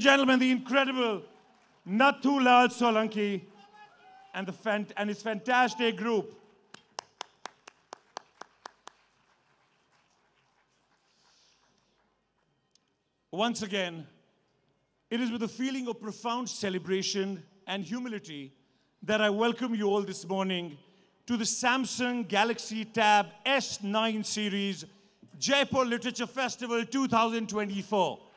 and gentlemen, the incredible Nathu Lal Solanki and, the and his fantastic group. Once again, it is with a feeling of profound celebration and humility that I welcome you all this morning to the Samsung Galaxy Tab S9 series Jaipur Literature Festival 2024.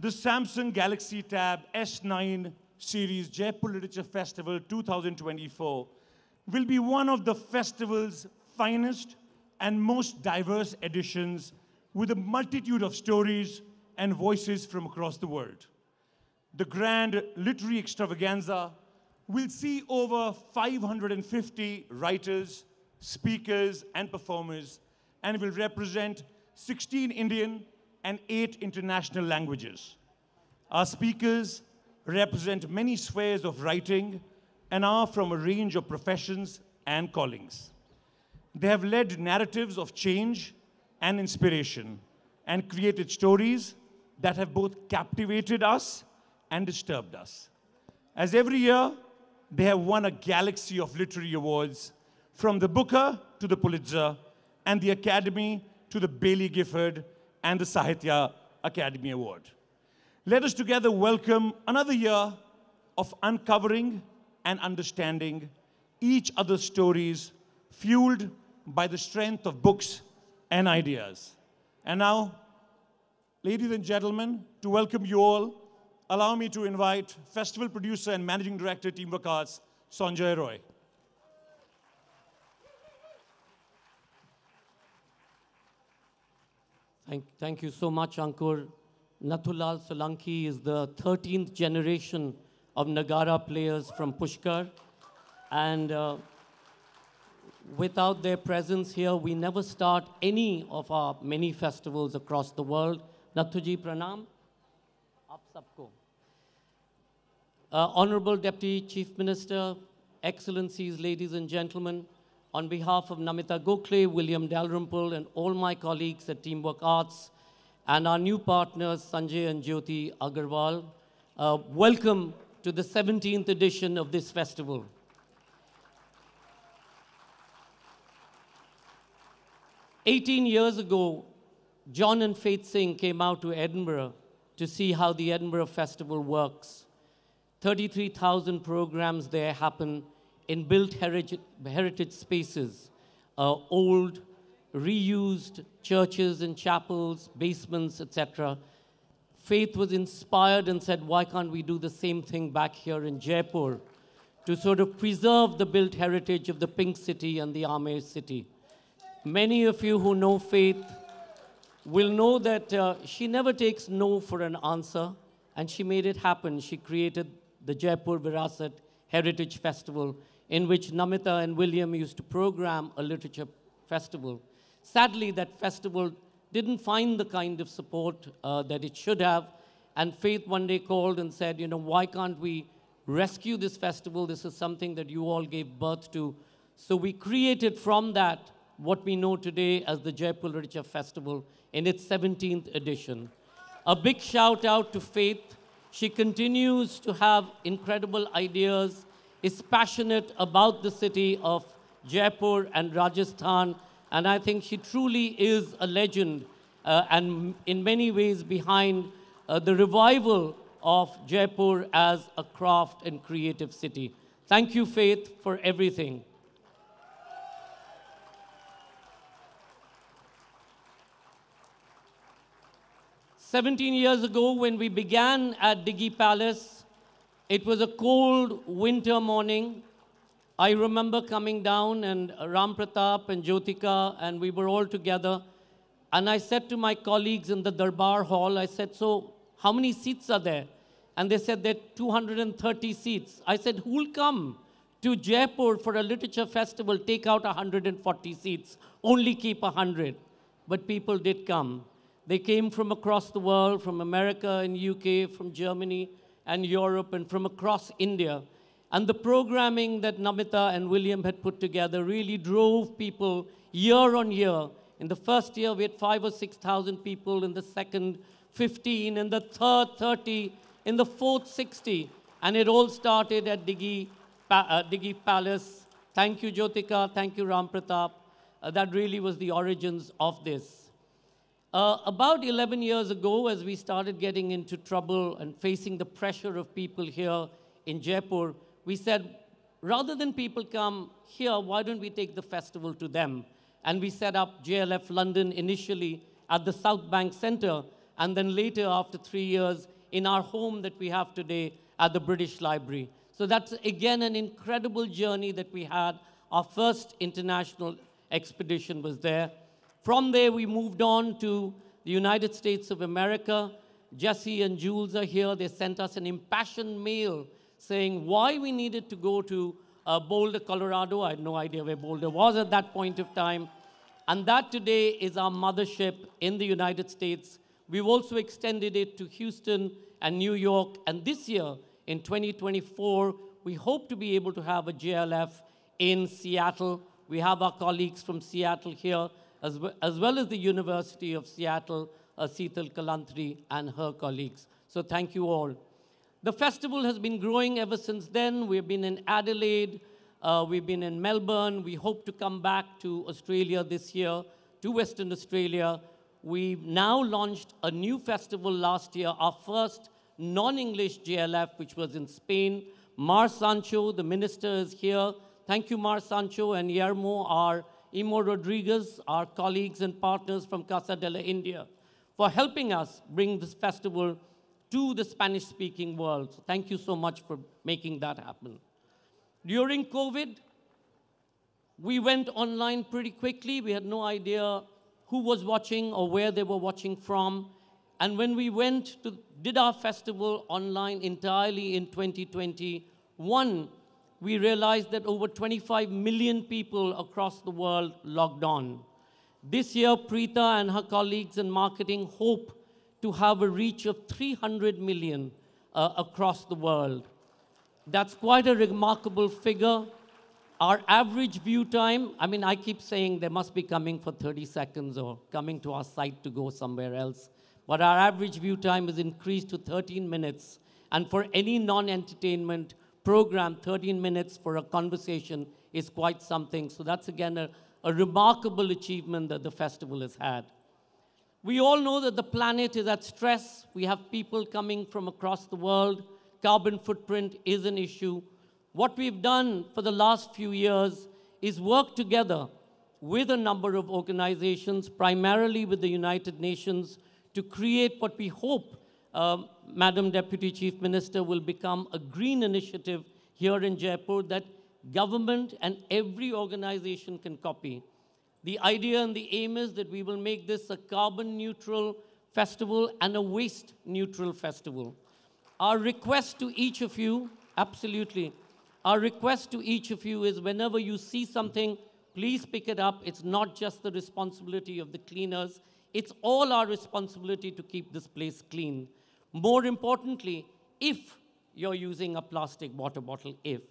The Samsung Galaxy Tab S9 series Jaipur Literature Festival 2024 will be one of the festival's finest and most diverse editions with a multitude of stories and voices from across the world. The grand literary extravaganza will see over 550 writers, speakers, and performers, and will represent 16 Indian and 8 international languages. Our speakers represent many spheres of writing and are from a range of professions and callings. They have led narratives of change and inspiration and created stories that have both captivated us and disturbed us. As every year, they have won a galaxy of literary awards from the Booker to the Pulitzer and the Academy to the Baillie Gifford and the Sahitya Akademi Award. Let us together welcome another year of uncovering and understanding each other's stories fueled by the strength of books and ideas. And now, ladies and gentlemen, to welcome you all, allow me to invite festival producer and managing director, Teamwork Arts, Sanjoy Roy. Thank, thank you so much, Ankur. Nathulal Solanki is the 13th generation of Nagara players from Pushkar. And uh, without their presence here, we never start any of our many festivals across the world. Nathuji Pranam. Aap sabko. Uh, Honorable Deputy Chief Minister, Excellencies, ladies and gentlemen, on behalf of Namita Gokhale, William Dalrymple, and all my colleagues at Teamwork Arts, and our new partners, Sanjay and Jyoti Agarwal, uh, welcome to the 17th edition of this festival. Eighteen years ago, John and Faith Singh came out to Edinburgh to see how the Edinburgh Festival works. 33,000 programs there happen in built heritage, heritage spaces, uh, old, reused churches and chapels, basements, etc. Faith was inspired and said, why can't we do the same thing back here in Jaipur to sort of preserve the built heritage of the Pink City and the Amer City? Many of you who know Faith will know that uh, she never takes no for an answer, and she made it happen. She created the Jaipur Virasat Heritage Festival, in which Namita and William used to program a literature festival. Sadly, that festival didn't find the kind of support uh, that it should have, and Faith one day called and said, you know, why can't we rescue this festival? This is something that you all gave birth to. So we created from that what we know today as the Jaipur Literature Festival in its 17th edition. A big shout out to Faith. She continues to have incredible ideas, is passionate about the city of Jaipur and Rajasthan, and I think she truly is a legend uh, and in many ways behind uh, the revival of Jaipur as a craft and creative city. Thank you, Faith, for everything. 17 years ago, when we began at Diggi Palace, it was a cold winter morning. I remember coming down and Ram Pratap and Jyotika, and we were all together. And I said to my colleagues in the Darbar Hall, I said, So, how many seats are there? And they said there are 230 seats. I said, Who'll come to Jaipur for a literature festival? Take out 140 seats, only keep 100. But people did come. They came from across the world, from America and UK, from Germany and Europe, and from across India. And the programming that Namita and William had put together really drove people year on year In the first year, we had five or 6,000 people. In the second, 15. In the third, 30. In the fourth, 60. And it all started at Diggi, uh, Diggi Palace. Thank you, Jyotika. Thank you, Ram Pratap. Uh, that really was the origins of this. Uh, about 11 years ago, as we started getting into trouble and facing the pressure of people here in Jaipur, we said, rather than people come here, why don't we take the festival to them? And we set up JLF London initially at the South Bank Center, and then later, after three years, in our home that we have today at the British Library. So that's again an incredible journey that we had. Our first international expedition was there. From there, we moved on to the United States of America. Jesse and Jules are here. They sent us an impassioned mail saying why we needed to go to uh, Boulder, Colorado. I had no idea where Boulder was at that point of time. And that today is our mothership in the United States. We've also extended it to Houston and New York. And this year, in 2024, we hope to be able to have a JLF in Seattle. We have our colleagues from Seattle here, as, well as, well as the University of Seattle, uh, Seetal Kalantri, and her colleagues. So thank you all. The festival has been growing ever since then. We've been in Adelaide, uh, we've been in Melbourne. We hope to come back to Australia this year, to Western Australia. We've now launched a new festival last year, our first non-English JLF, which was in Spain. Mar Sancho, the minister, is here. Thank you, Mar Sancho, and Yermo, our Imo Rodriguez, our colleagues and partners from Casa de la India, for helping us bring this festival to the Spanish-speaking world. So thank you so much for making that happen. During COVID, we went online pretty quickly. We had no idea who was watching or where they were watching from. And when we went to, did our festival online entirely in 2021, we realized that over 25 million people across the world logged on. This year, Preeta and her colleagues in marketing hope to have a reach of 300 million uh, across the world. That's quite a remarkable figure. Our average view time, I mean, I keep saying they must be coming for 30 seconds or coming to our site to go somewhere else. But our average view time is increased to 13 minutes. And for any non-entertainment program, 13 minutes for a conversation is quite something. So that's, again, a, a remarkable achievement that the festival has had. We all know that the planet is at stress. We have people coming from across the world. Carbon footprint is an issue. What we've done for the last few years is work together with a number of organizations, primarily with the United Nations, to create what we hope, uh, Madam Deputy Chief Minister, will become a green initiative here in Jaipur that government and every organization can copy. The idea and the aim is that we will make this a carbon neutral festival and a waste neutral festival. Our request to each of you, absolutely, our request to each of you is whenever you see something, please pick it up. It's not just the responsibility of the cleaners, it's all our responsibility to keep this place clean. More importantly, if you're using a plastic water bottle, if,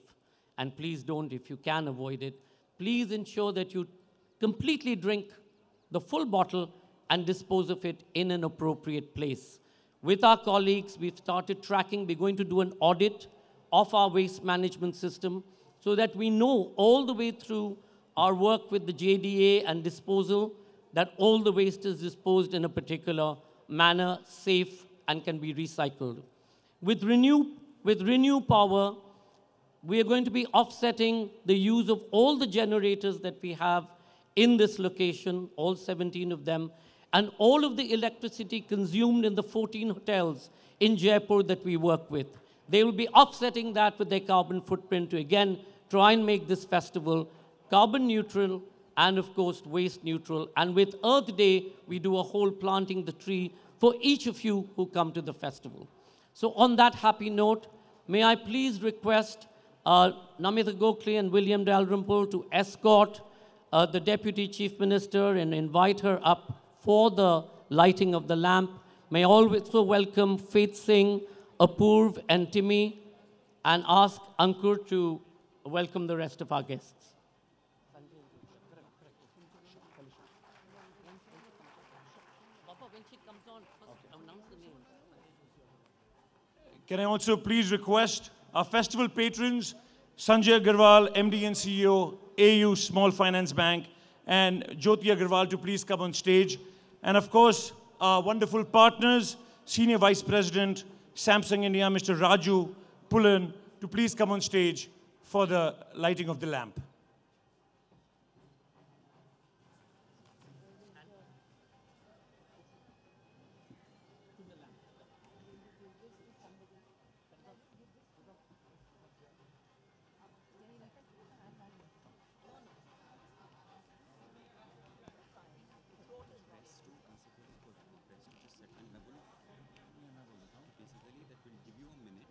and please don't if you can avoid it, please ensure that you completely drink the full bottle and dispose of it in an appropriate place. With our colleagues, we've started tracking. We're going to do an audit of our waste management system so that we know all the way through our work with the JDA and disposal that all the waste is disposed in a particular manner, safe, and can be recycled. With Renew, with Renew Power, we are going to be offsetting the use of all the generators that we have in this location, all 17 of them, and all of the electricity consumed in the 14 hotels in Jaipur that we work with. They will be offsetting that with their carbon footprint to again try and make this festival carbon neutral and of course waste neutral. And with Earth Day, we do a whole planting the tree for each of you who come to the festival. So on that happy note, may I please request uh, Namita Gokhale and William Dalrymple to escort uh, the Deputy Chief Minister and invite her up for the lighting of the lamp. May also welcome Faith Singh, Apurv, and Timmy, and ask Ankur to welcome the rest of our guests. Can I also please request our festival patrons, Sanjay Agarwal, MD and CEO, AU Small Finance Bank, and Jyoti Agarwal to please come on stage. And of course, our wonderful partners, Senior Vice President, Samsung India, Mr. Raju Pullan, to please come on stage for the lighting of the lamp. give you a minute.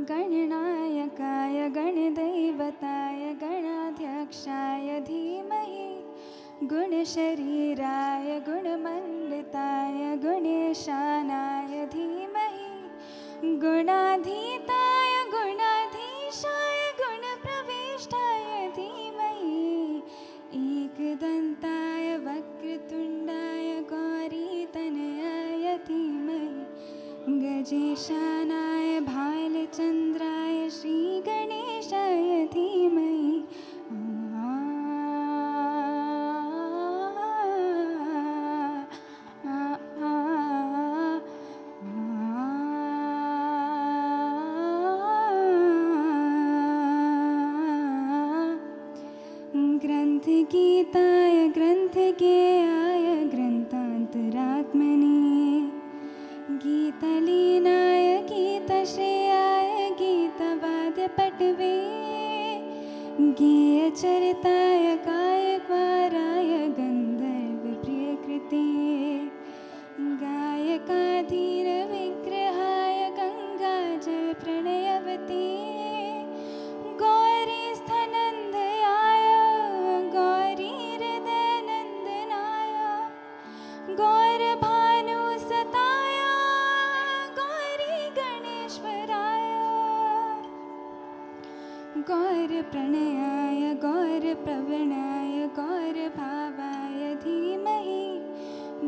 गणनायकाय, गणदैवताय, गणाध्यक्षाय, धीमहि, गुणशरीराय, गुणमण्डिताय, गुणेशानाय, धीमहि, गुणाधीताय, गुणाधीशाय, गुणप्रविष्टाय, धीमहि एकदन्ताय वक्रतुण्डाय गौरीतनयाय धीमहि, गजेशानाय चन्द्र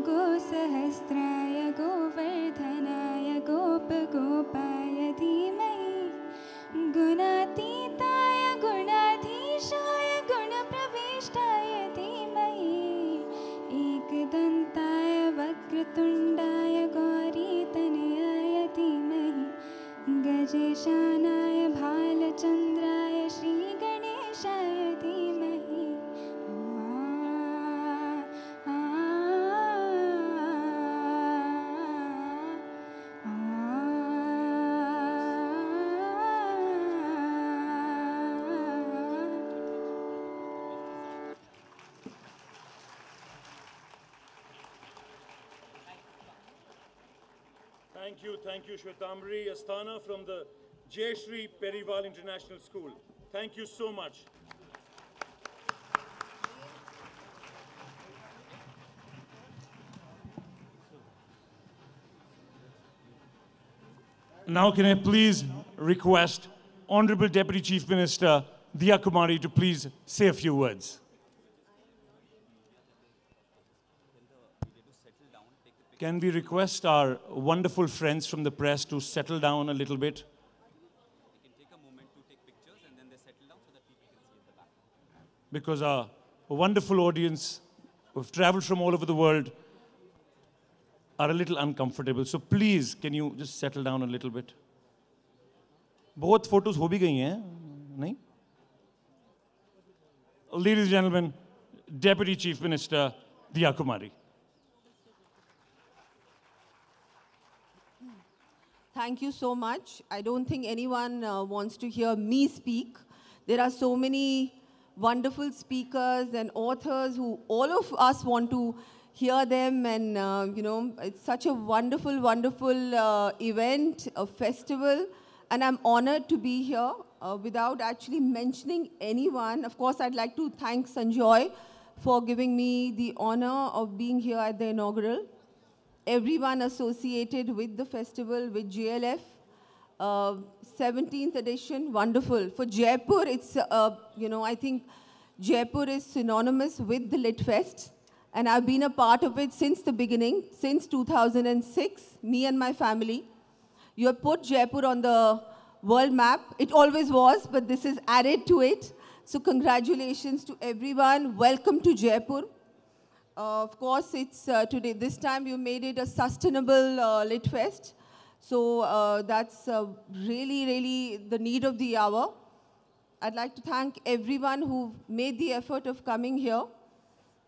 गोसहस्राय गोवर्धनाय गोपगोपाय धीमहि। गुणातीताय गुणाधीशाय गुणप्रविष्टाय धीमहि। एकदन्ताय वक्रतुण्डाय गौरीतनयाय धीमहि। गजेशानाय भालचन्द्राय Shwetamri Asthana from the Jayshree Periwal International School. Thank you so much. Now, can I please request Honorable Deputy Chief Minister Diya Kumari to please say a few words. Can we request our wonderful friends from the press to settle down a little bit? Because our wonderful audience who've traveled from all over the world are a little uncomfortable. So please, can you just settle down a little bit? Both photos हो भी गई हैं Ladies and gentlemen, Deputy Chief Minister Diya Kumari. Thank you so much. I don't think anyone uh, wants to hear me speak. There are so many wonderful speakers and authors who all of us want to hear them and uh, you know it's such a wonderful wonderful uh, event a festival and i'm honored to be here uh, without actually mentioning anyone of course i'd like to thank sanjoy for giving me the honor of being here at the inaugural everyone associated with the festival with JLF uh, 17th edition, wonderful. For Jaipur, it's, uh, you know, I think Jaipur is synonymous with the Lit Fest. And I've been a part of it since the beginning, since 2006, me and my family. You have put Jaipur on the world map. It always was, but this is added to it. So congratulations to everyone. Welcome to Jaipur. Uh, of course, it's uh, today, this time you made it a sustainable uh, Lit Fest. So uh, that's uh, really, really the need of the hour. I'd like to thank everyone who made the effort of coming here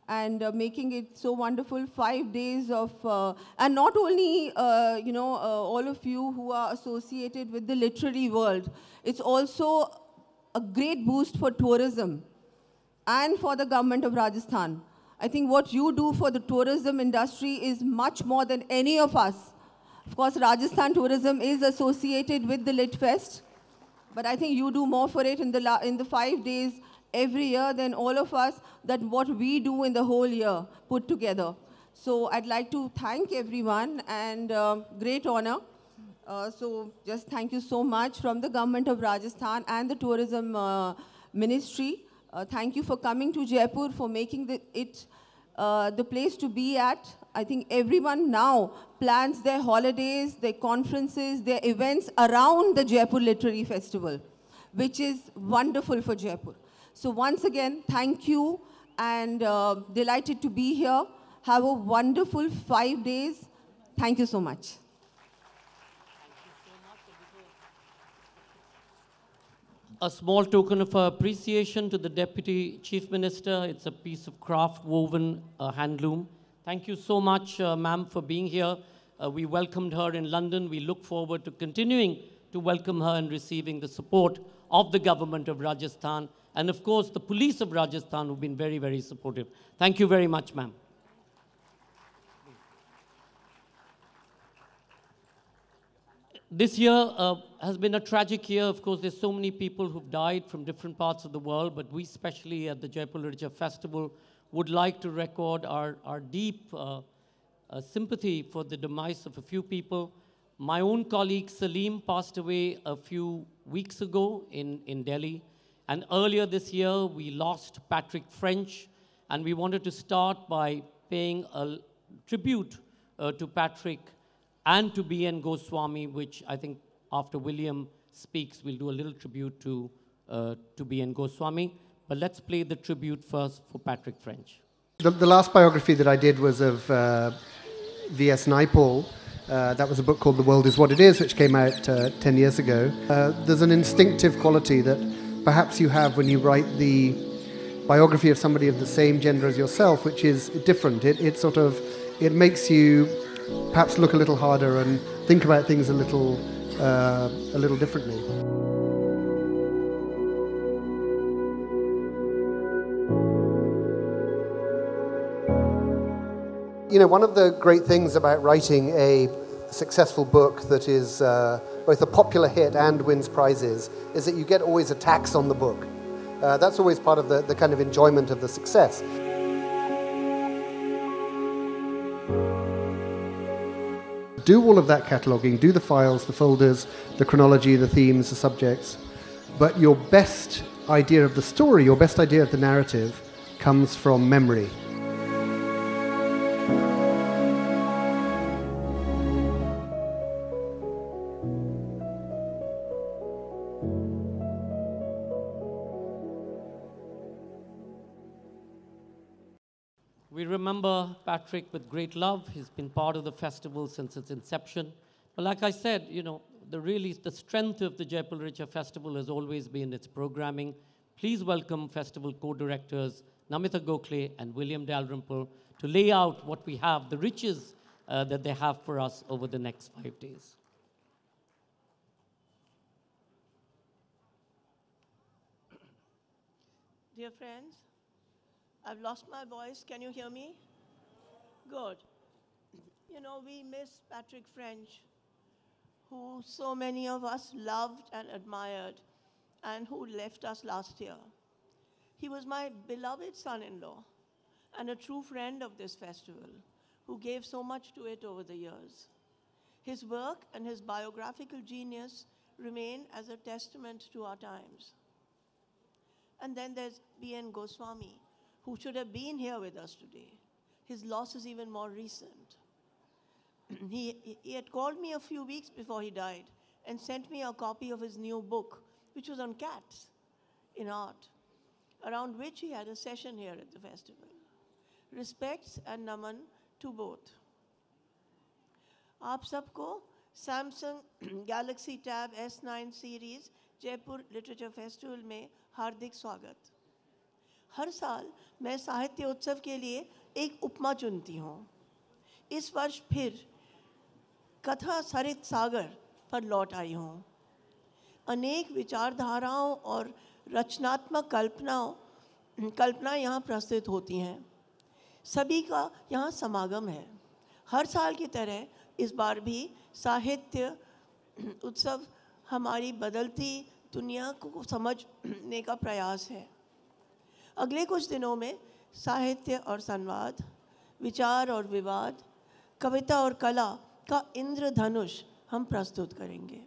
and uh, making it so wonderful. Five days of, and not only, you know, all of you who are associated with the literary world, it's also a great boost for tourism and for the government of Rajasthan. I think what you do for the tourism industry is much more than any of us. Of course, Rajasthan tourism is associated with the Lit Fest, but I think you do more for it in the, in the five days every year than all of us that what we do in the whole year put together. So I'd like to thank everyone and um great honor. Uh, so just thank you so much from the government of Rajasthan and the tourism uh, ministry. Uh, thank you for coming to Jaipur, for making the, it uh, the place to be at. I think everyone now plans their holidays, their conferences, their events around the Jaipur Literary Festival, which is wonderful for Jaipur. So once again, thank you and uh, delighted to be here. Have a wonderful five days. Thank you so much. A small token of appreciation to the Deputy Chief Minister. It's a piece of craft woven uh, handloom. Thank you so much, uh, ma'am, for being here. Uh, we welcomed her in London. We look forward to continuing to welcome her and receiving the support of the government of Rajasthan and, of course, the police of Rajasthan who've been very, very supportive. Thank you very much, ma'am. This year uh, has been a tragic year. Of course, there's so many people who've died from different parts of the world, but we, especially at the Jaipur Literature Festival, would like to record our, our deep uh, uh, sympathy for the demise of a few people. My own colleague Salim passed away a few weeks ago in, in Delhi. And earlier this year, we lost Patrick French. And we wanted to start by paying a tribute uh, to Patrick and to B.N. Goswami, which I think after William speaks, we'll do a little tribute to, uh, to B.N. Goswami. But let's play the tribute first for Patrick French. The, the last biography that I did was of uh, V.S. Naipaul. Uh, that was a book called The World Is What It Is, which came out uh, 10 years ago. Uh, there's an instinctive quality that perhaps you have when you write the biography of somebody of the same gender as yourself, which is different. It, it sort of, it makes you perhaps look a little harder and think about things a little, uh, a little differently. You know, one of the great things about writing a successful book that is uh, both a popular hit and wins prizes is that you get always attacks on the book. Uh, that's always part of the, the kind of enjoyment of the success. Do all of that cataloging, do the files, the folders, the chronology, the themes, the subjects, but your best idea of the story, your best idea of the narrative, comes from memory. Remember Patrick with great love. He's been part of the festival since its inception. But like I said, you know, the really the strength of the Jaipur Literature Festival has always been its programming. Please welcome festival co-directors Namita Gokhale and William Dalrymple to lay out what we have, the riches uh, that they have for us over the next five days. Dear friends, I've lost my voice. Can you hear me? Good. You know, we miss Patrick French, who so many of us loved and admired, and who left us last year. He was my beloved son in law and a true friend of this festival, who gave so much to it over the years. His work and his biographical genius remain as a testament to our times. And then there's B.N. Goswami, who should have been here with us today. His loss is even more recent. he, he- he had called me a few weeks before he died and sent me a copy of his new book, which was on cats in art, around which he had a session here at the festival. Respects and naman to both. आप सबको Samsung Galaxy tab S9 series Jaipur literature festival में हार्दिक स्वागत हर साल मैं साहित्य उत्सव के लिए एक उपमा चुनती हूँ। इस वर्ष फिर कथा सरित सागर पर लौट आई हूँ। अनेक विचारधाराओं और रचनात्मक कल्पनाओं कल्पना यहाँ प्रस्तुत होती हैं। सभी का यहाँ समागम है। हर साल की तरह इस बार भी साहित्य उत्सव हमारी बदलती दुनिया को समझने का प्रयास है। अगले कुछ दिनों में साहित्य और संवाद, विचार और विवाद, कविता और कला का इंद्रधनुष हम प्रस्तुत करेंगे।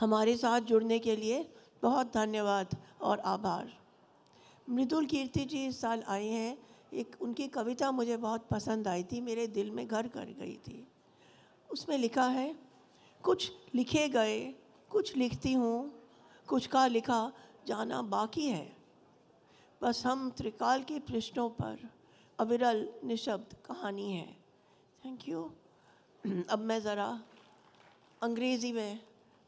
हमारे साथ जुड़ने के लिए बहुत धन्यवाद और आभार। मृदुल कीर्ति जी इस साल आई हैं। एक उनकी कविता मुझे बहुत पसंद आई थी, मेरे दिल में घर कर गई थी। उसमें लिखा है, कुछ लिखे गए, कुछ लिखती हूँ, कुछ का लिखा जाना बाकी है। बस हम त्रिकाल के पृष्ठों पर अविरल निशब्द कहानी है। थैंक यू अब मैं ज़रा अंग्रेज़ी में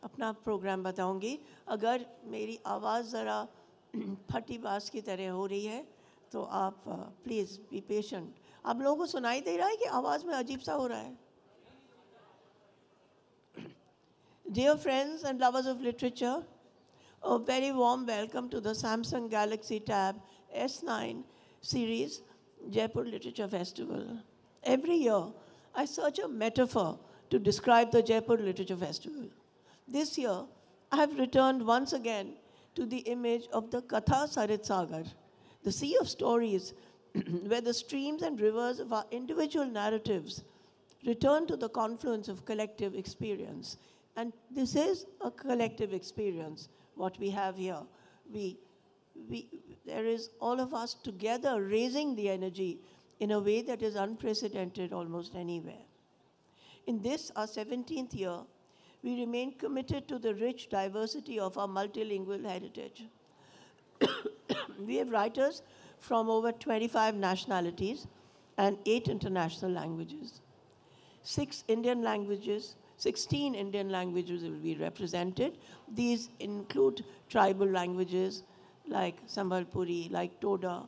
अपना प्रोग्राम बताऊँगी। अगर मेरी आवाज़ ज़रा फटी बास की तरह हो रही है तो आप प्लीज़ बी पेशेंट आप लोगों को सुनाई दे रहा है कि आवाज़ में अजीब सा हो रहा है? Dear friends and lovers of literature, a very warm welcome to the Samsung Galaxy Tab S9 series Jaipur Literature Festival. Every year, I search a metaphor to describe the Jaipur Literature Festival. This year, I have returned once again to the image of the Katha Sarit Sagar, the sea of stories where the streams and rivers of our individual narratives return to the confluence of collective experience. And this is a collective experience, what we have here. We, we, there is all of us together raising the energy in a way that is unprecedented almost anywhere. In this, our 17th year, we remain committed to the rich diversity of our multilingual heritage. we have writers from over 25 nationalities and eight international languages. Six Indian languages, 16 Indian languages will be represented. These include tribal languages like Sambalpuri, like Toda,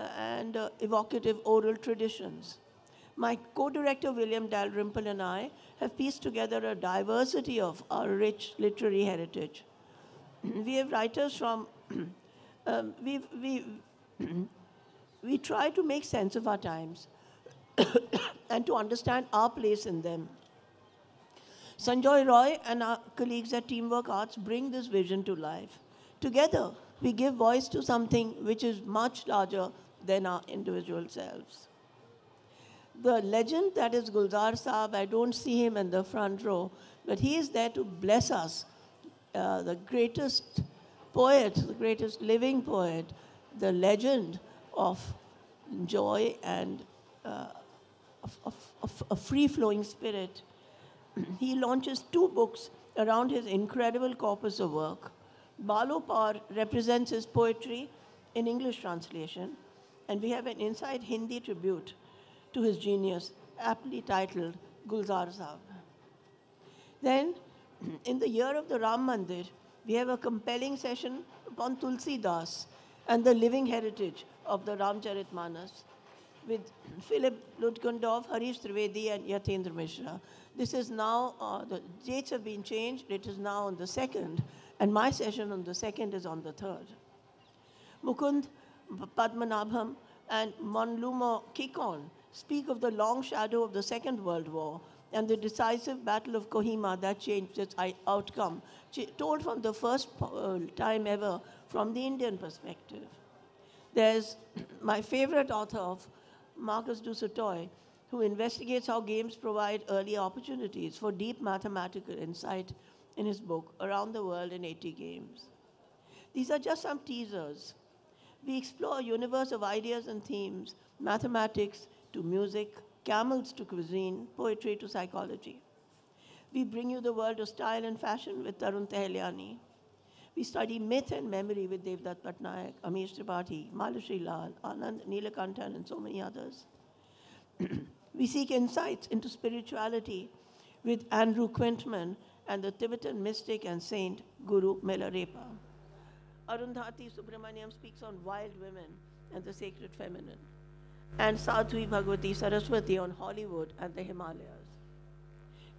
and uh, evocative oral traditions. My co-director William Dalrymple and I have pieced together a diversity of our rich literary heritage. we have writers from, um, we we, we try to make sense of our times and to understand our place in them. Sanjoy Roy and our colleagues at Teamwork Arts bring this vision to life. Together, we give voice to something which is much larger than our individual selves. The legend that is Gulzar Saab, I don't see him in the front row, but he is there to bless us, uh, the greatest poet, the greatest living poet, the legend of joy and uh, of, of, of a free flowing spirit. he launches two books around his incredible corpus of work. Balo Par represents his poetry in English translation, and we have an inside Hindi tribute to his genius, aptly titled Gulzar Saab. Then, in the year of the Ram Mandir, we have a compelling session upon Tulsi Das and the living heritage of the Ramcharit Manas with Philip Lutgendorf, Harish Trivedi, and Yatindra Mishra. This is now, uh, the dates have been changed. It is now on the 2nd, and my session on the 2nd is on the 3rd. Mukund Padmanabhan and Mmhonlumo Kikon speak of the long shadow of the Second World War and the decisive Battle of Kohima that changed its outcome, told from the first uh, time ever from the Indian perspective. There's my favorite author of Marcus du Sautoy, who investigates how games provide early opportunities for deep mathematical insight in his book, Around the World in 80 Games. These are just some teasers. We explore a universe of ideas and themes, mathematics to music, camels to cuisine, poetry to psychology. We bring you the world of style and fashion with Tarun Tahiliani. We study myth and memory with Devdutt Pattanaik, Amish Tripathi, Malashri Lal, Anand Neelakantan, and so many others. we seek insights into spirituality with Andrew Quintman and the Tibetan mystic and saint Guru Milarepa. Arundhati Subramaniam speaks on wild women and the sacred feminine, and Sadhvi Bhagavati Saraswati on Hollywood and the Himalayas.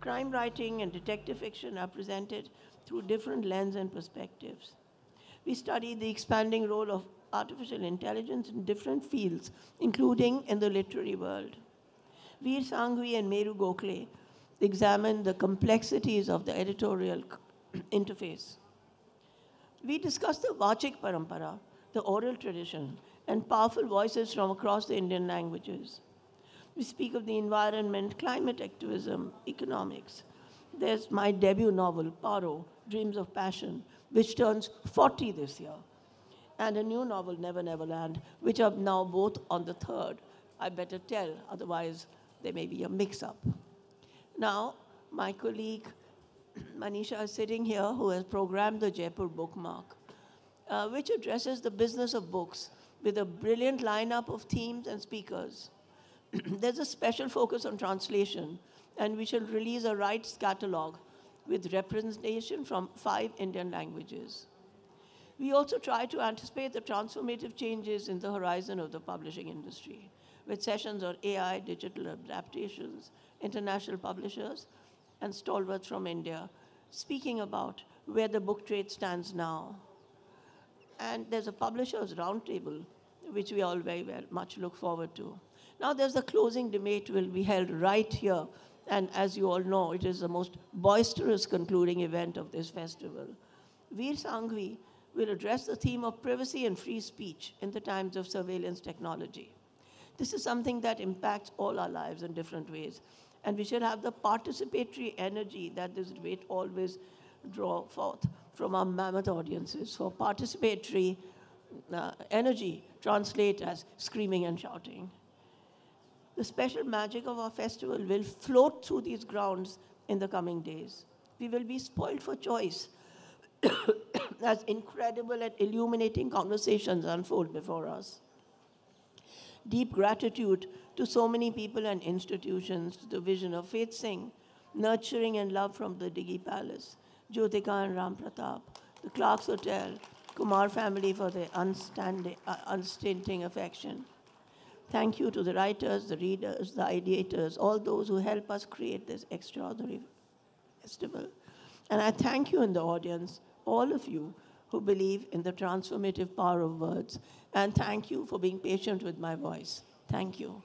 Crime writing and detective fiction are presented through different lenses and perspectives. We study the expanding role of artificial intelligence in different fields, including in the literary world. Veer Sanghvi and Meru Gokhale examine the complexities of the editorial interface. We discuss the Vachik Parampara, the oral tradition, and powerful voices from across the Indian languages. We speak of the environment, climate activism, economics. There's my debut novel, Paro, Dreams of Passion, which turns 40 this year, and a new novel, Never Never Land, which are now both on the third. I better tell, otherwise there may be a mix-up. Now, my colleague Manisha is sitting here, who has programmed the Jaipur bookmark, uh, which addresses the business of books with a brilliant lineup of themes and speakers. There's a special focus on translation, and we shall release a rights catalog with representation from five Indian languages. We also try to anticipate the transformative changes in the horizon of the publishing industry, with sessions on AI, digital adaptations, international publishers, and stalwarts from India, speaking about where the book trade stands now. And there's a publishers roundtable, which we all very well much look forward to. Now there's the closing debate will be held right here and as you all know, it is the most boisterous concluding event of this festival. Veer Sanghvi will address the theme of privacy and free speech in the times of surveillance technology. This is something that impacts all our lives in different ways. And we should have the participatory energy that this debate always draw forth from our mammoth audiences. For participatory uh, energy translate as screaming and shouting the special magic of our festival will float through these grounds in the coming days. We will be spoiled for choice as incredible and illuminating conversations unfold before us. Deep gratitude to so many people and institutions, to the vision of Faith Singh, nurturing and love from the Diggi Palace, Jyotika and Ram Pratap, the Clark's Hotel, Kumar family for their uh, unstinting affection. Thank you to the writers, the readers, the ideators, all those who help us create this extraordinary festival. And I thank you in the audience, all of you who believe in the transformative power of words. And thank you for being patient with my voice. Thank you.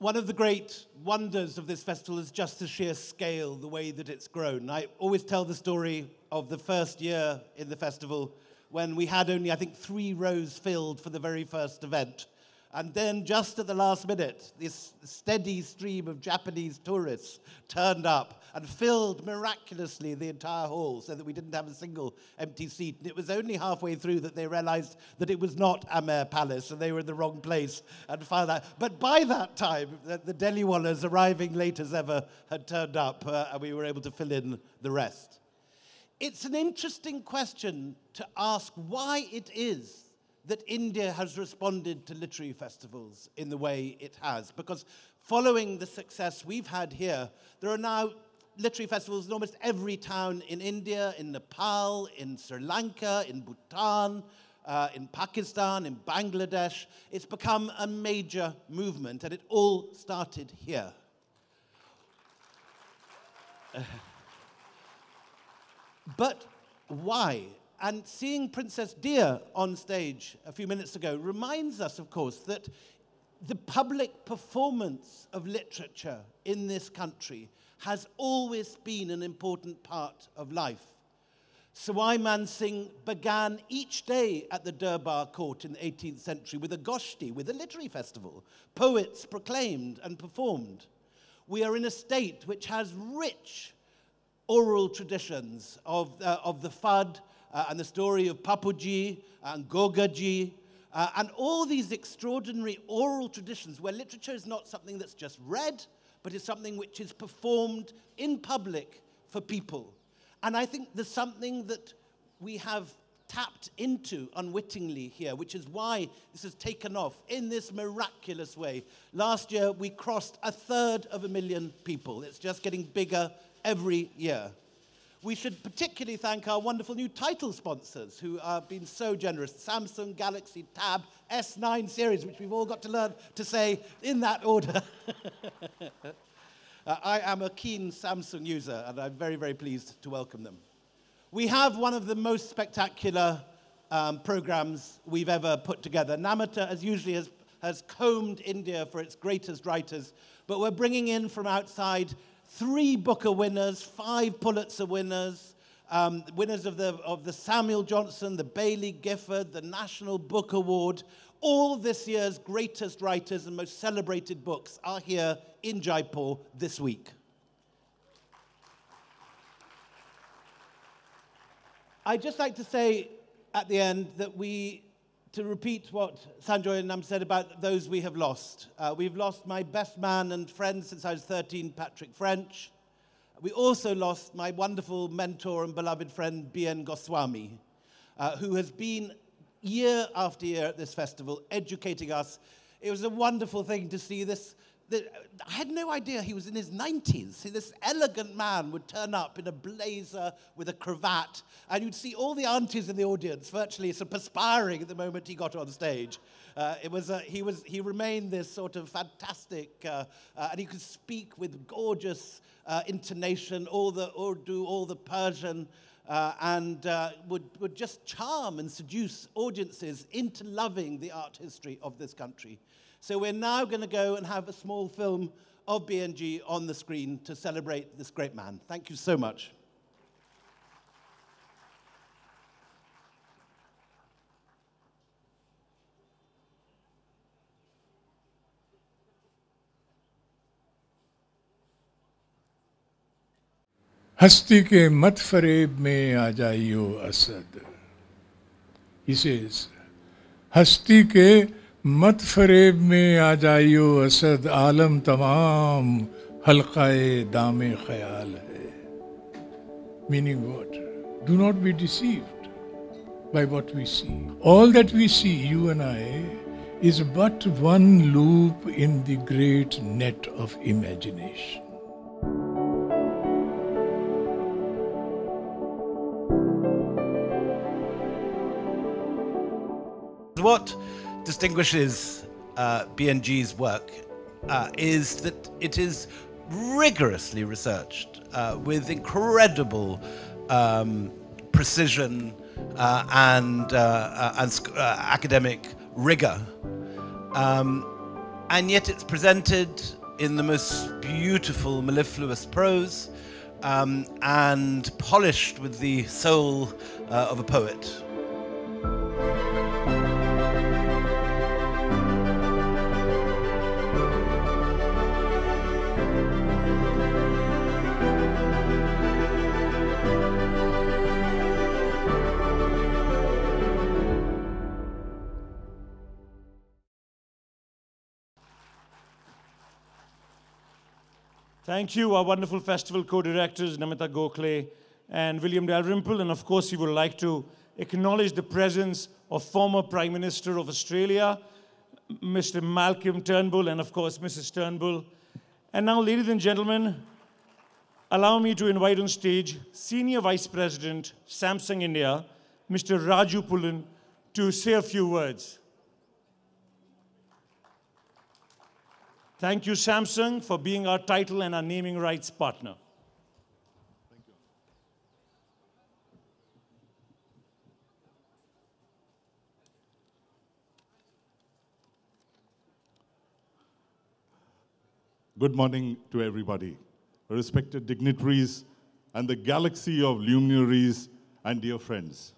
One of the great wonders of this festival is just the sheer scale, the way that it's grown. I always tell the story of the first year in the festival when we had only, I think, three rows filled for the very first event. And then, just at the last minute, this steady stream of Japanese tourists turned up and filled miraculously the entire hall so that we didn't have a single empty seat. And it was only halfway through that they realized that it was not Amer Palace and they were in the wrong place and found. But by that time, the, the Delhiwallahs, arriving late as ever, had turned up uh, and we were able to fill in the rest. It's an interesting question to ask why it is that India has responded to literary festivals in the way it has. Because following the success we've had here, there are now literary festivals in almost every town in India, in Nepal, in Sri Lanka, in Bhutan, uh, in Pakistan, in Bangladesh. It's become a major movement, and it all started here. but why? And seeing Princess Diya on stage a few minutes ago reminds us, of course, that the public performance of literature in this country has always been an important part of life. Sawai Man Singh began each day at the Durbar court in the 18th century with a goshti, with a literary festival. Poets proclaimed and performed. We are in a state which has rich oral traditions of, uh, of the Phad uh, and the story of Pabuji and Gogaji, uh, and all these extraordinary oral traditions where literature is not something that's just read, but is something which is performed in public for people. And I think there's something that we have tapped into unwittingly here, which is why this has taken off in this miraculous way. Last year, we crossed a third of a million people. It's just getting bigger every year. We should particularly thank our wonderful new title sponsors who have been so generous Samsung Galaxy Tab S9 series, which we've all got to learn to say in that order. uh, I am a keen Samsung user, and I'm very, very pleased to welcome them. We have one of the most spectacular um, programs we've ever put together. Namita, as usually, has, has combed India for its greatest writers, but we're bringing in from outside three Booker winners, five Pulitzer winners, um, winners of the, of the Samuel Johnson, the Baillie Gifford, the National Book Award. All this year's greatest writers and most celebrated books are here in Jaipur this week. I'd just like to say at the end that we to repeat what Sanjoy and Nam said about those we have lost. Uh, we've lost my best man and friend since I was 13, Patrick French. We also lost my wonderful mentor and beloved friend, B.N. Goswami, uh, who has been year after year at this festival educating us. It was a wonderful thing to see this I had no idea he was in his 90s. See, this elegant man would turn up in a blazer with a cravat, and you'd see all the aunties in the audience virtually sort of perspiring at the moment he got on stage. Uh, it was, he, was, he remained this sort of fantastic, uh, uh and he could speak with gorgeous uh, intonation, all the Urdu, all the Persian, uh, and would, would just charm and seduce audiences into loving the art history of this country. So we're now going to go and have a small film of BNG on the screen to celebrate this great man. Thank you so much. हस्ती के मत फरेब में आ जाइयो Asad he says हस्ती के मत फरेब में आ जाइयो असद आलम तमाम हल्का दाम ख्याल है। Meaning what do not be deceived by what we see all that we see you and I is but one loop in the great net of imagination What distinguishes uh, BNG's work uh, is that it is rigorously researched uh, with incredible um, precision uh, and, uh, uh, academic rigor. Um, and yet it's presented in the most beautiful, mellifluous prose um, and polished with the soul of a poet. Thank you, our wonderful festival co-directors, Namita Gokhale and William Dalrymple. And of course, we would like to acknowledge the presence of former Prime Minister of Australia, Mr. Malcolm Turnbull, and of course, Mrs. Turnbull. And now, ladies and gentlemen, allow me to invite on stage Senior Vice President, Samsung India, Mr. Raju Pullan, to say a few words. Thank you, Samsung, for being our title and our naming rights partner. Good morning to everybody, respected dignitaries, and the galaxy of luminaries and dear friends.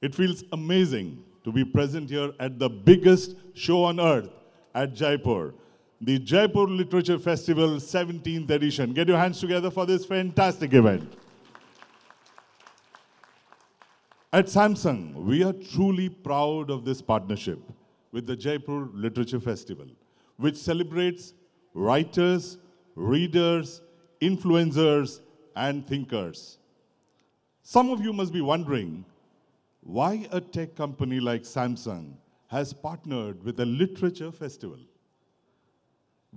It feels amazing to be present here at the biggest show on earth at Jaipur, the Jaipur Literature Festival 17th edition. Get your hands together for this fantastic event. At Samsung, we are truly proud of this partnership with the Jaipur Literature Festival, which celebrates writers, readers, influencers, and thinkers. Some of you must be wondering why a tech company like Samsung has partnered with a literature festival.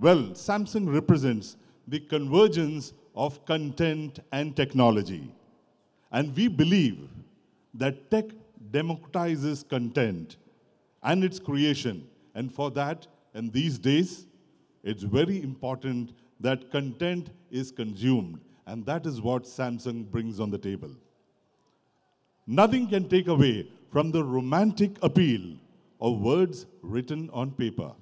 Well, Samsung represents the convergence of content and technology. And we believe that tech democratizes content and its creation. And for that, in these days, it's very important that content is consumed. And that is what Samsung brings on the table. Nothing can take away from the romantic appeal of words written on paper.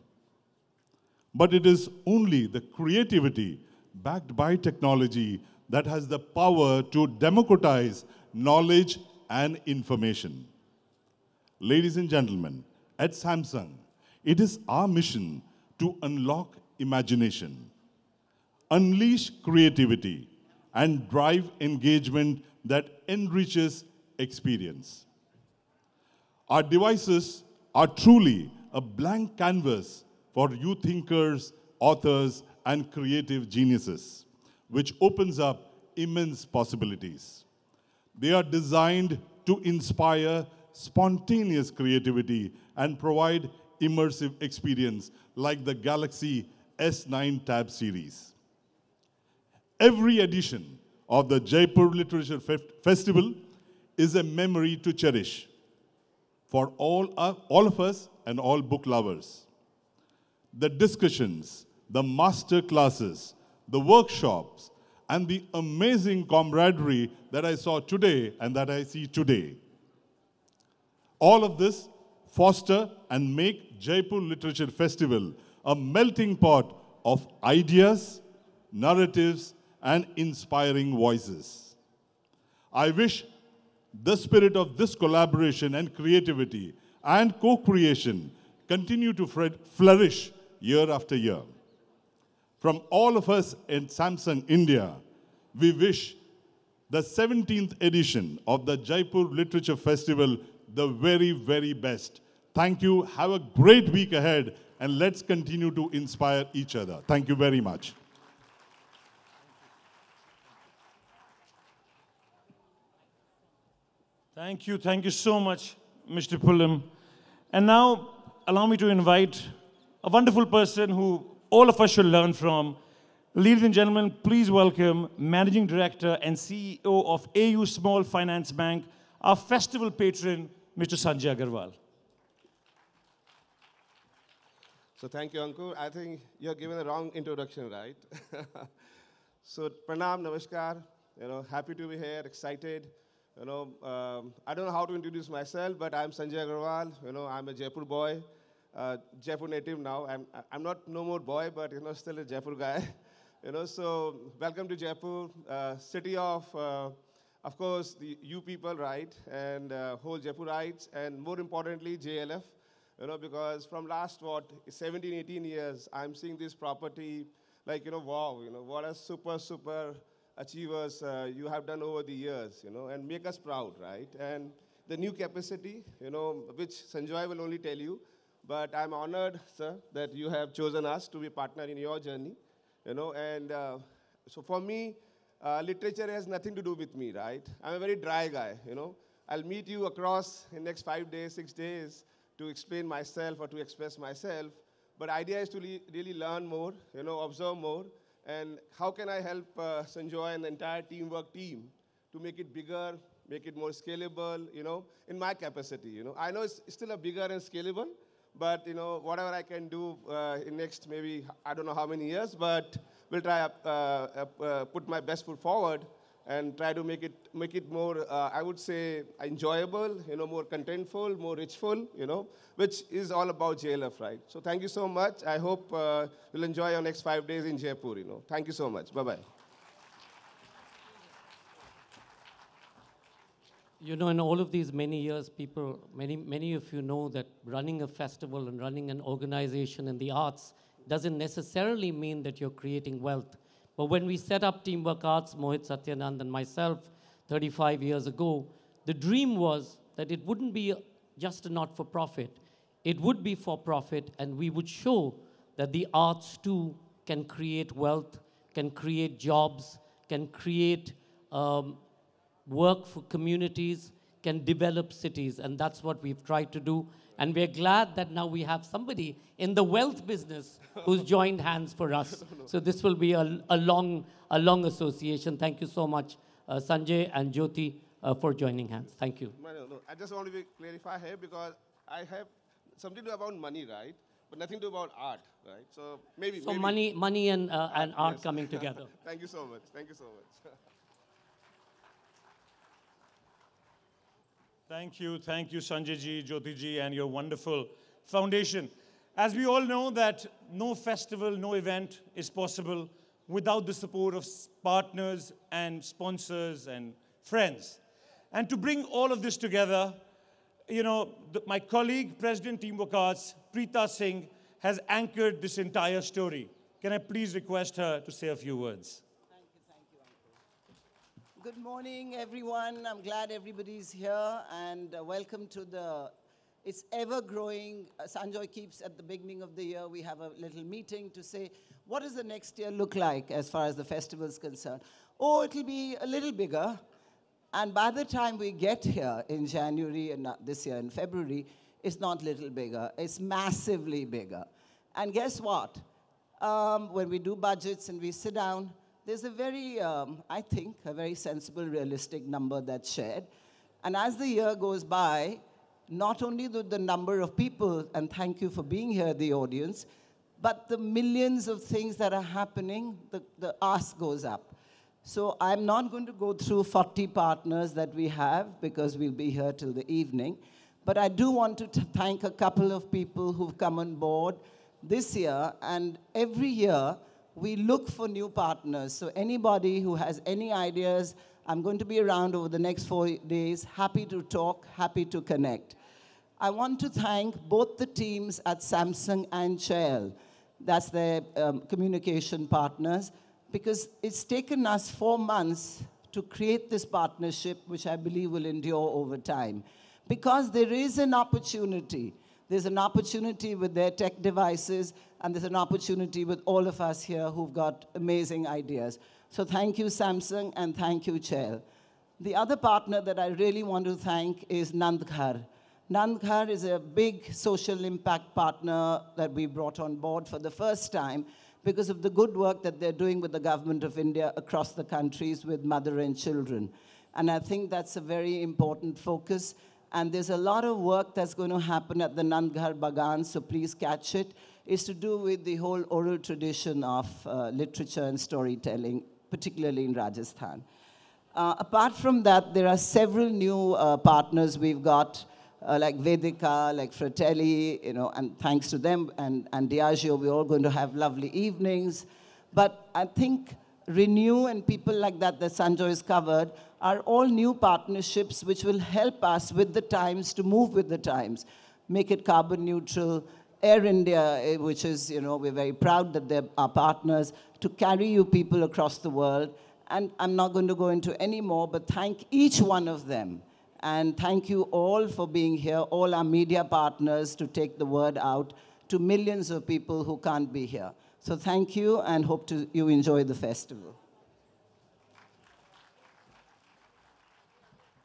But it is only the creativity backed by technology that has the power to democratize knowledge and information. Ladies and gentlemen, at Samsung, it is our mission to unlock imagination, unleash creativity, and drive engagement that enriches experience. Our devices are truly a blank canvas for you thinkers, authors, and creative geniuses, which opens up immense possibilities. They are designed to inspire spontaneous creativity and provide immersive experience like the Galaxy S9 Tab series. Every edition of the Jaipur Literature Festival is a memory to cherish for all, uh, all of us and all book lovers. The discussions, the master classes, the workshops, and the amazing camaraderie that I saw today and that I see today. All of this foster and make Jaipur Literature Festival a melting pot of ideas, narratives, and inspiring voices. I wish the spirit of this collaboration and creativity and co-creation continue to flourish year after year. From all of us in Samsung India, we wish the 17th edition of the Jaipur Literature Festival the very, very best. Thank you. Have a great week ahead, and let's continue to inspire each other. Thank you very much. Thank you. Thank you so much, Mr. Pullan. And now, allow me to invite a wonderful person who all of us should learn from. Ladies and gentlemen, please welcome Managing Director and CEO of AU Small Finance Bank, our festival patron, Mr. Sanjay Agarwal. So thank you, Ankur. I think you're giving the wrong introduction, right? so pranam, namaskar. You know, happy to be here, excited. You know, um, I don't know how to introduce myself, but I'm Sanjay Agarwal. You know, I'm a Jaipur boy, uh, Jaipur native now. I'm, I'm not no more boy, but, you know, still a Jaipur guy. you know, so welcome to Jaipur, uh, city of, uh, of course, the you people, right? And uh, whole Jaipurites, and more importantly, JLF you know, because from last, what, 17, 18 years, I'm seeing this property, like, you know, wow, you know, what a super, super achievers uh, you have done over the years, you know, and make us proud, right? And the new capacity, you know, which Sanjay will only tell you, but I'm honored, sir, that you have chosen us to be partner in your journey, you know, and uh, so for me, uh, literature has nothing to do with me, right? I'm a very dry guy, you know. I'll meet you across in next five days, six days to explain myself or to express myself. But idea is to le- really learn more, you know, observe more, and how can I help uh, Sanjoy and the entire teamwork team to make it bigger, make it more scalable, you know, in my capacity, you know. I know it's still a bigger and scalable, but, you know, whatever I can do uh, in next maybe, I don't know how many years, but we'll try uh, uh, uh, put my best foot forward and try to make it make it more uh, I would say enjoyable, you know, more contentful, more richful, you know, which is all about JLF, right? So thank you so much. I hope uh, you'll enjoy your next five days in Jaipur. You know, thank you so much. Bye bye. You know, in all of these many years, people, many, many of you know that running a festival and running an organization in the arts doesn't necessarily mean that you're creating wealth. But when we set up Teamwork Arts, Mohit Satyanand and myself, 35 years ago, the dream was that it wouldn't be just a not for profit, it would be for profit, and we would show that the arts too can create wealth, can create jobs, can create um, work for communities, can develop cities, and that's what we've tried to do. And we're glad that now we have somebody in the wealth business who's joined hands for us. So this will be a, a long, a long association. Thank you so much, uh, Sanjay and Jyoti, uh, for joining hands. Thank you. No, no, no. I just want to clarify here because I have something to do about money, right? But nothing to do about art, right? So maybe. So maybe. money, money and, uh, and art yes. coming together. Thank you so much. Thank you so much. Thank you, thank you, Sanjay ji, Jyoti ji, and your wonderful foundation. As we all know that no festival, no event is possible without the support of partners and sponsors and friends. And to bring all of this together, you know, the, my colleague, President Teamwork Arts, Preeta Singh, has anchored this entire story. Can I please request her to say a few words? Good morning, everyone. I'm glad everybody's here, and uh, welcome to the. It's ever growing. Uh, Sanjoy keeps at the beginning of the year, we have a little meeting to say, what does the next year look like as far as the festival is concerned? Oh, it'll be a little bigger. And by the time we get here in January and this year in February, it's not little bigger, it's massively bigger. And guess what? Um, when we do budgets and we sit down, there's a very, um, I think, a very sensible, realistic number that's shared. And as the year goes by, not only the, the number of people, and thank you for being here, the audience, but the millions of things that are happening, the, the ask goes up. So I'm not going to go through 40 partners that we have because we'll be here till the evening. But I do want to thank a couple of people who've come on board this year. And every year, we look for new partners. So anybody who has any ideas, I'm going to be around over the next four days, happy to talk, happy to connect. I want to thank both the teams at Samsung and Shell. That's their um, communication partners, because it's taken us four months to create this partnership, which I believe will endure over time. Because there is an opportunity. There's an opportunity with their tech devices, and there's an opportunity with all of us here who've got amazing ideas. So thank you, Samsung, and thank you, Shell. The other partner that I really want to thank is Nandghar. Nandghar is a big social impact partner that we brought on board for the first time because of the good work that they're doing with the government of India across the countries with mother and children. And I think that's a very important focus. And there's a lot of work that's going to happen at the Nandghar Bagan, so please catch. It's to do with the whole oral tradition of uh, literature and storytelling, particularly in Rajasthan. Uh, apart from that, there are several new uh, partners we've got, uh, like Vedika, like Fratelli, you know, and thanks to them and, and Diageo, we're all going to have lovely evenings. But I think Renew and people like that that Sanjoy has covered are all new partnerships which will help us with the times to move with the times, make it carbon neutral. Air India, eh, which is, you know, we're very proud that they're our partners, to carry you people across the world. And I'm not going to go into any more, but thank each one of them. And thank you all for being here, all our media partners to take the word out to millions of people who can't be here. So thank you and hope to, you enjoy the festival.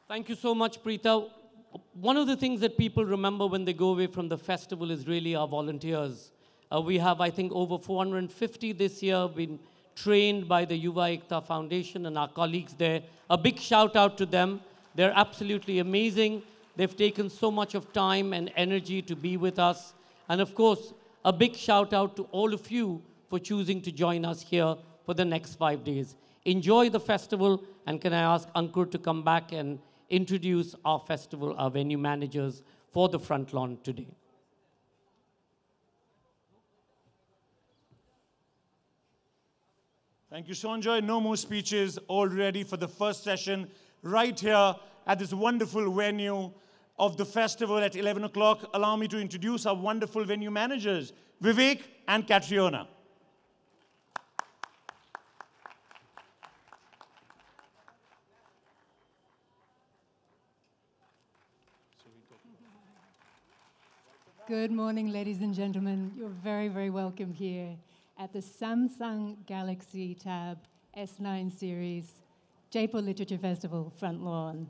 Thank you so much, Preeta. One of the things that people remember when they go away from the festival is really our volunteers. Uh, we have, I think, over 450 this year been trained by the Yuva Ekta Foundation and our colleagues there. A big shout out to them. They're absolutely amazing. They've taken so much of time and energy to be with us. And of course, a big shout out to all of you for choosing to join us here for the next five days. Enjoy the festival, and can I ask Ankur to come back and introduce our festival, our venue managers for the front lawn today. Thank you, Sanjoy. No more speeches. All ready for the first session right here at this wonderful venue of the festival at 11 o'clock. Allow me to introduce our wonderful venue managers, Vivek and Catriona. Good morning, ladies and gentlemen. You're very, very welcome here at the Samsung Galaxy Tab S9 series Jaipur Literature Festival front lawn.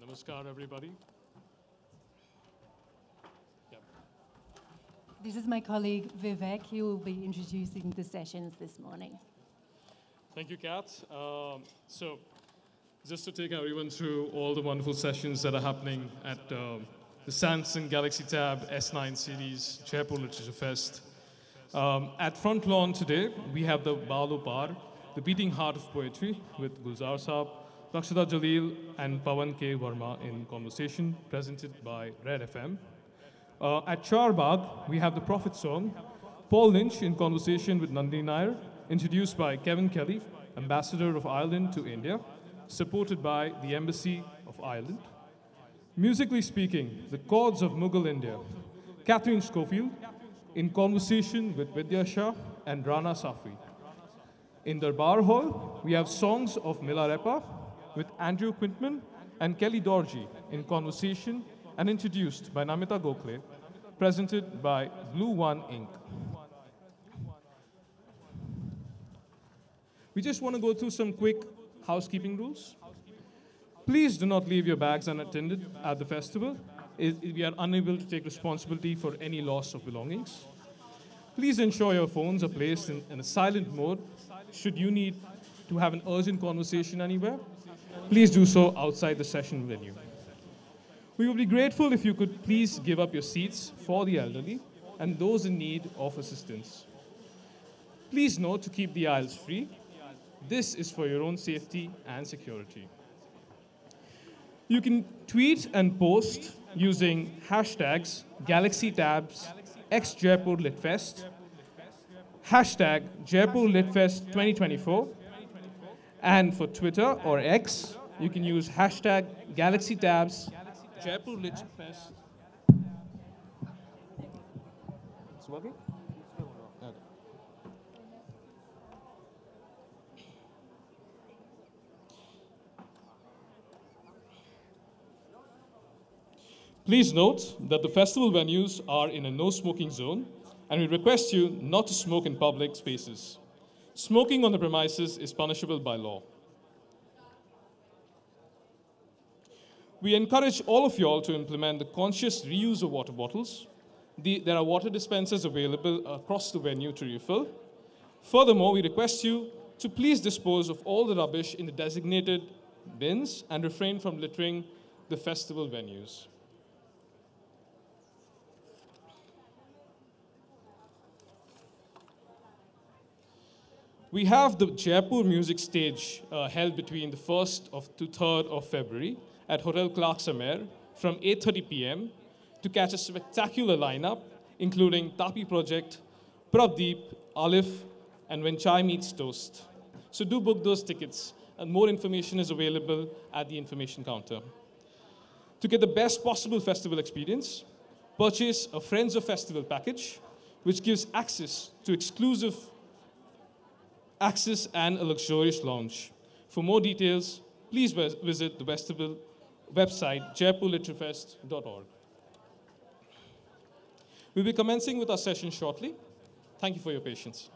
Namaskar, everybody. Yep. This is my colleague Vivek. He will be introducing the sessions this morning. Thank you, Kat. Um, so, just to take everyone through all the wonderful sessions that are happening at um, the Samsung Galaxy Tab S9 series Jaipur Literature Fest. Um, at front lawn today, we have the Baalo Par, the beating heart of poetry, with Gulzar Saab, Rakshita Jalil, and Pawan K. Verma in conversation, presented by Red FM. Uh, at Charbagh, we have the Prophet song, Paul Lynch in conversation with Nandini Nair, introduced by Kevin Kelly, Ambassador of Ireland to India, supported by the Embassy of Ireland. Musically speaking, the chords of Mughal India, Katherine Schofield, in conversation with Vidya Shah and Rana Safvi. In Darbar Hall, we have songs of Milarepa with Andrew Quintman and Kelly Dorji in conversation and introduced by Namita Gokhale, presented by Blue One Ink. We just want to go through some quick housekeeping rules. Please do not leave your bags unattended at the festival. We are unable to take responsibility for any loss of belongings. Please ensure your phones are placed in, in a silent mode should you need to have an urgent conversation anywhere. Please do so outside the session venue. We would be grateful if you could please give up your seats for the elderly and those in need of assistance. Please note to keep the aisles free. This is for your own safety and security. You can tweet and post using hashtags Galaxy Tabs, Jaipur hashtag Jaipur Litfest 2024, and for Twitter or X, you can use hashtag Galaxy Tabs, Jaipur. It's working? Please note that the festival venues are in a no smoking zone, and we request you not to smoke in public spaces. Smoking on the premises is punishable by law. We encourage all of you all to implement the conscious reuse of water bottles. The- there are water dispensers available across the venue to refill. Furthermore, we request you to please dispose of all the rubbish in the designated bins and refrain from littering the festival venues. We have the Jaipur Music Stage uh, held between the 1st of to 3rd of February at Hotel Clarks Amer from 8.30 p.m. to catch a spectacular lineup, including Tapi Project, Prabh Deep, Alif, and When Chai Meets Toast. So do book those tickets, and more information is available at the information counter. To get the best possible festival experience, purchase a Friends of Festival package, which gives access to exclusive access and a luxurious lounge. For more details, please vis- visit the vestibule website jaipurliteraturefest.org. We'll be commencing with our session shortly. Thank you for your patience.